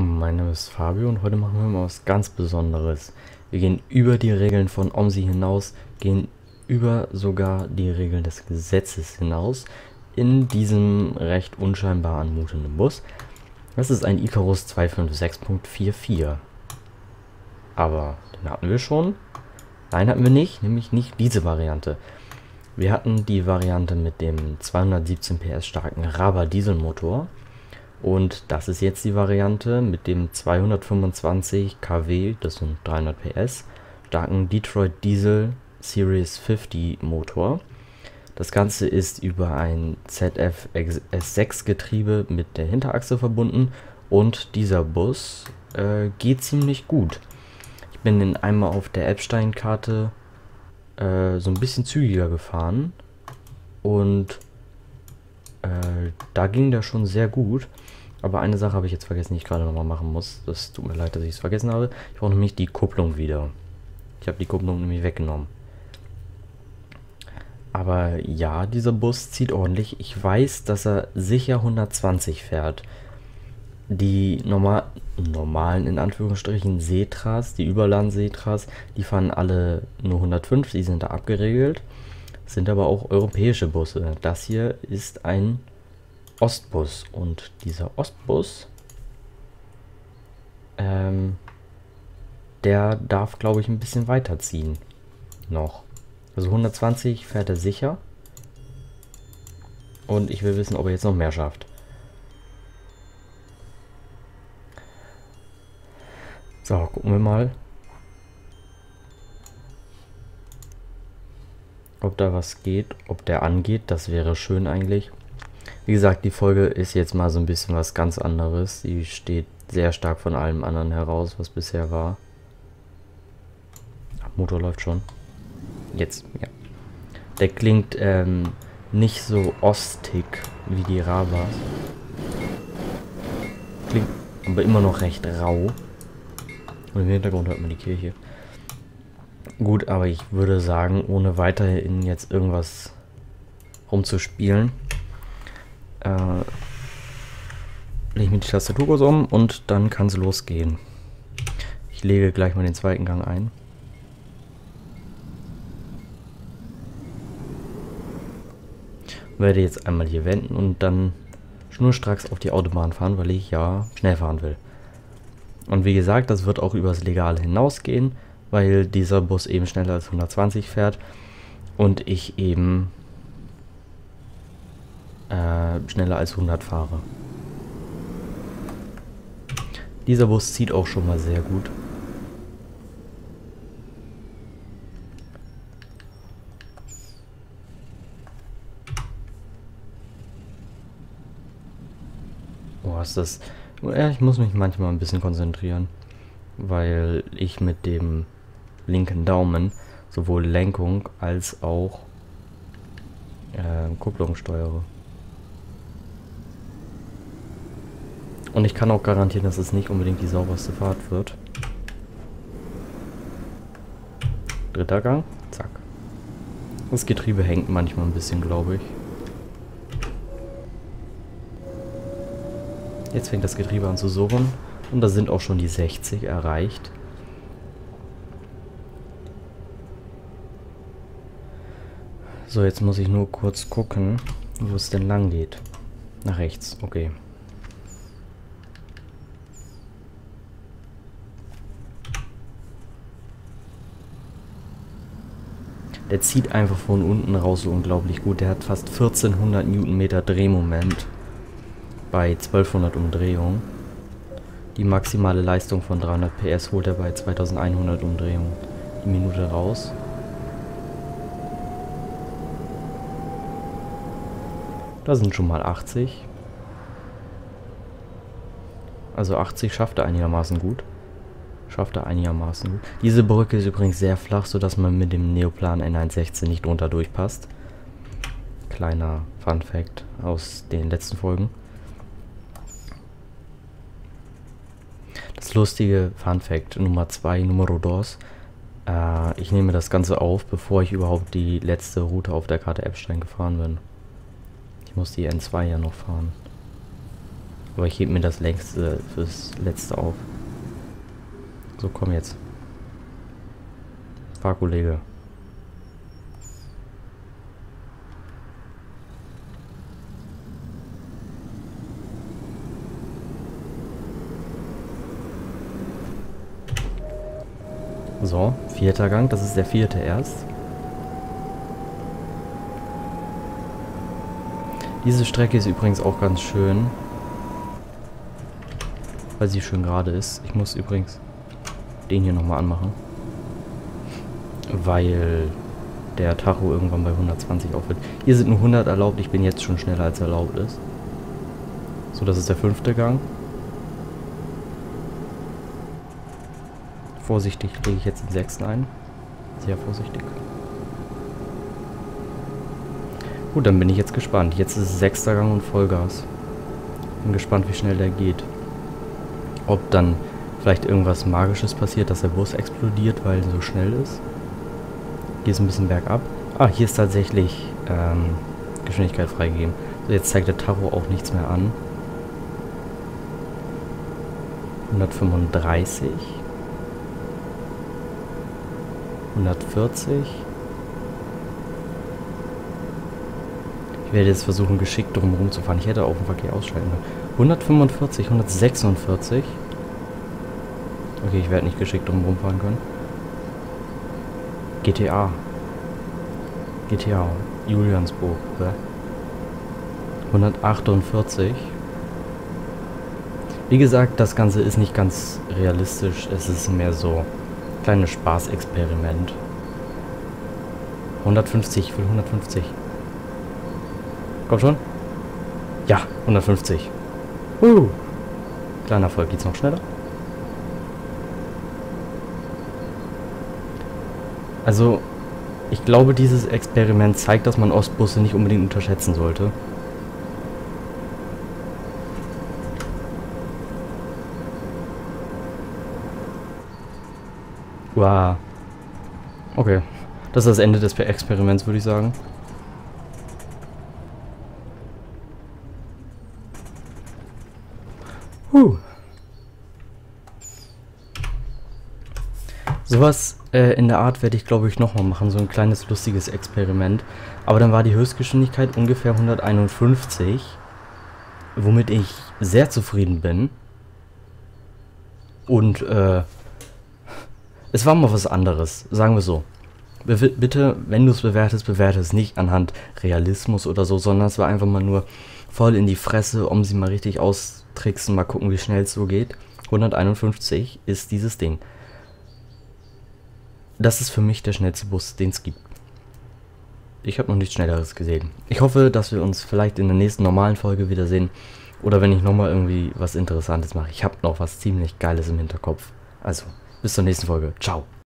Mein Name ist Fabio und heute machen wir mal was ganz Besonderes. Wir gehen über die Regeln von OMSI hinaus, gehen über sogar die Regeln des Gesetzes hinaus in diesem recht unscheinbar anmutenden Bus. Das ist ein Icarus 256.44. Aber den hatten wir schon. Nein, hatten wir nicht, nämlich nicht diese Variante. Wir hatten die Variante mit dem 217 PS starken Raba Dieselmotor und das ist jetzt die Variante mit dem 225 kW, das sind 300 PS, starken Detroit Diesel Series 50 Motor. Das Ganze ist über ein ZF S6 Getriebe mit der Hinterachse verbunden und dieser Bus äh, geht ziemlich gut. Ich bin den einmal auf der Epstein-Karte äh, so ein bisschen zügiger gefahren und äh, da ging der schon sehr gut. Aber eine Sache habe ich jetzt vergessen, die ich gerade nochmal machen muss. Das tut mir leid, dass ich es vergessen habe. Ich brauche nämlich die Kupplung wieder. Ich habe die Kupplung nämlich weggenommen. Aber ja, dieser Bus zieht ordentlich. Ich weiß, dass er sicher 120 fährt. Die normal, normalen, in Anführungsstrichen, Setras, die Überland-Setras, die fahren alle nur 105, die sind da abgeregelt. Sind aber auch europäische Busse. Das hier ist ein Ostbus. Und dieser Ostbus, ähm, der darf, glaube ich, ein bisschen weiterziehen. Noch. Also 120 fährt er sicher. Und ich will wissen, ob er jetzt noch mehr schafft. So, gucken wir mal. Ob da was geht, ob der angeht, das wäre schön eigentlich. Wie gesagt, die Folge ist jetzt mal so ein bisschen was ganz anderes. Die steht sehr stark von allem anderen heraus, was bisher war. Motor läuft schon. Jetzt, ja. Der klingt ähm, nicht so ostig wie die Rabas. Klingt aber immer noch recht rau. Und im Hintergrund hört man die Kirche. Gut, aber ich würde sagen, ohne weiterhin jetzt irgendwas rumzuspielen, äh, lege ich mir die Tastatur kurz um und dann kann es losgehen. Ich lege gleich mal den zweiten Gang ein. Werde jetzt einmal hier wenden und dann schnurstracks auf die Autobahn fahren, weil ich ja schnell fahren will. Und wie gesagt, das wird auch übers Legale hinausgehen, weil dieser Bus eben schneller als 120 fährt und ich eben äh, schneller als 100 fahre. Dieser Bus zieht auch schon mal sehr gut. Boah, ist das... Ich muss mich manchmal ein bisschen konzentrieren, weil ich mit dem linken Daumen sowohl Lenkung als auch äh, Kupplung steuere. Und ich kann auch garantieren, dass es nicht unbedingt die sauberste Fahrt wird. Dritter Gang, zack. Das Getriebe hängt manchmal ein bisschen, glaube ich. Jetzt fängt das Getriebe an zu surren. Und da sind auch schon die 60 erreicht. So, jetzt muss ich nur kurz gucken, wo es denn lang geht. Nach rechts, okay. Der zieht einfach von unten raus so unglaublich gut. Der hat fast 1400 Newtonmeter Drehmoment bei 1200 Umdrehungen. Die maximale Leistung von 300 PS holt er bei 2100 Umdrehungen die Minute raus. Da sind schon mal 80. Also 80 schafft er einigermaßen gut schafft er einigermaßen. Diese Brücke ist übrigens sehr flach, sodass man mit dem Neoplan N116 nicht drunter durchpasst. Kleiner Fun Fact aus den letzten Folgen. Das lustige Fun Fact Nummer 2, Numero dos. Äh, ich nehme das Ganze auf, bevor ich überhaupt die letzte Route auf der Karte Epstein gefahren bin. Ich muss die N2 ja noch fahren. Aber ich hebe mir das längste fürs letzte auf. So, komm jetzt. Fahr, Kollege. So, vierter Gang, das ist der vierte erst. Diese Strecke ist übrigens auch ganz schön. Weil sie schön gerade ist. Ich muss übrigens den hier nochmal anmachen. Weil der Tacho irgendwann bei 120 aufhört. Hier sind nur 100 erlaubt. Ich bin jetzt schon schneller als erlaubt ist. So, das ist der fünfte Gang. Vorsichtig lege ich jetzt den sechsten ein. Sehr vorsichtig. Gut, dann bin ich jetzt gespannt. Jetzt ist es sechster Gang und Vollgas. Bin gespannt, wie schnell der geht. Ob dann vielleicht irgendwas Magisches passiert, dass der Bus explodiert, weil er so schnell ist. Hier ist ein bisschen bergab. Ah, hier ist tatsächlich ähm, Geschwindigkeit freigegeben. So, jetzt zeigt der Tacho auch nichts mehr an. 135. 140. Ich werde jetzt versuchen, geschickt drumherum zu fahren. Ich hätte auch den Verkehr ausschalten können. 145, 146. Okay, ich werde nicht geschickt drumherum fahren können. GTA. GTA. Juliansburg. 148. Wie gesagt, das Ganze ist nicht ganz realistisch. Es ist mehr so kleines Spaßexperiment. 150, ich will 150. Komm schon. Ja, 150. Uh. Kleiner Erfolg. Geht's noch schneller? Also, ich glaube, dieses Experiment zeigt, dass man Ostbusse nicht unbedingt unterschätzen sollte. Wow. Okay. Das ist das Ende des Experiments, würde ich sagen. Huh. Sowas äh, in der Art werde ich, glaube ich, nochmal machen. So ein kleines, lustiges Experiment. Aber dann war die Höchstgeschwindigkeit ungefähr 151. Womit ich sehr zufrieden bin. Und, äh, es war mal was anderes, sagen wir so. Be bitte, wenn du es bewertest, bewerte es nicht anhand Realismus oder so, sondern es war einfach mal nur voll in die Fresse, um sie mal richtig austricksen, mal gucken, wie schnell es so geht. 151 ist dieses Ding. Das ist für mich der schnellste Bus, den es gibt. Ich habe noch nichts Schnelleres gesehen. Ich hoffe, dass wir uns vielleicht in der nächsten normalen Folge wiedersehen. Oder wenn ich nochmal irgendwie was Interessantes mache. Ich habe noch was ziemlich Geiles im Hinterkopf. Also, bis zur nächsten Folge. Ciao.